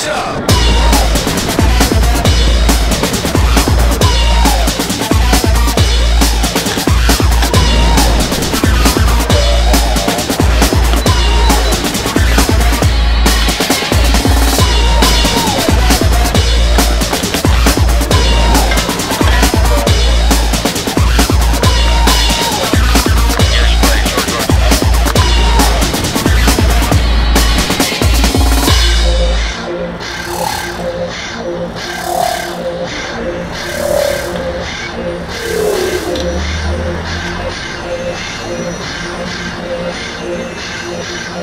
Shut up! Yeah.